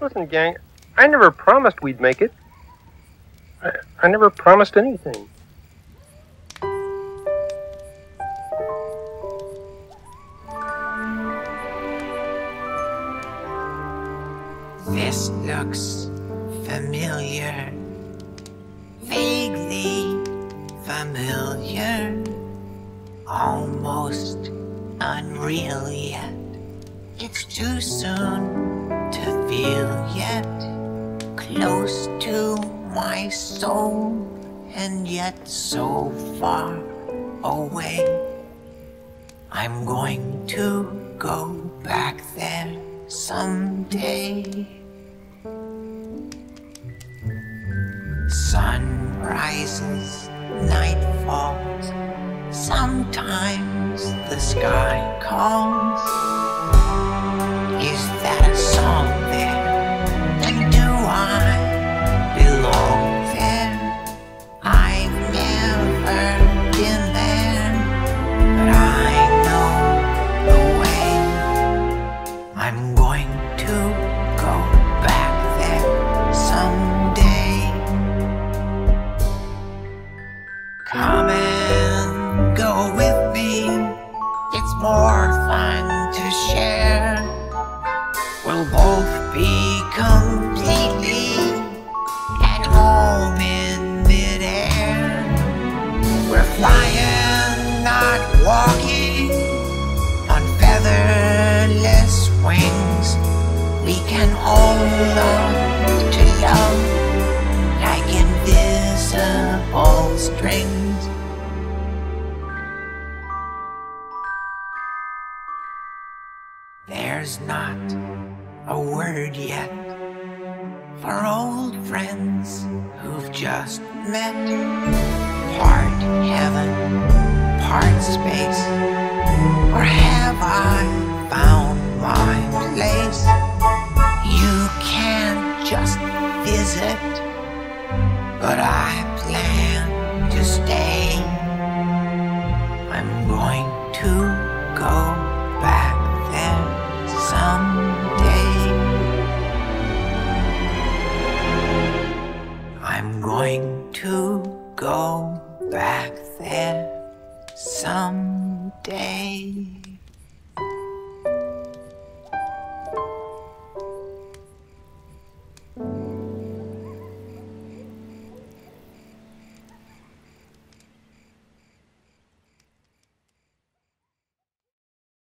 Listen, gang, I never promised we'd make it. I, I never promised anything. This looks familiar. Vaguely familiar. Almost unreal yet. It's too soon yet. Close to my soul, and yet so far away. I'm going to go back there someday. Sun rises, night falls. Sometimes the sky calls. More fun to share. We'll both be completely at home in midair. We're flying, not walking on featherless wings. We can hold on to love like invisible strings. There's not a word yet for old friends who've just met. Part heaven, part space, or have I found my place? You can't just visit, but I plan to stay. I'm going to go to go back there someday.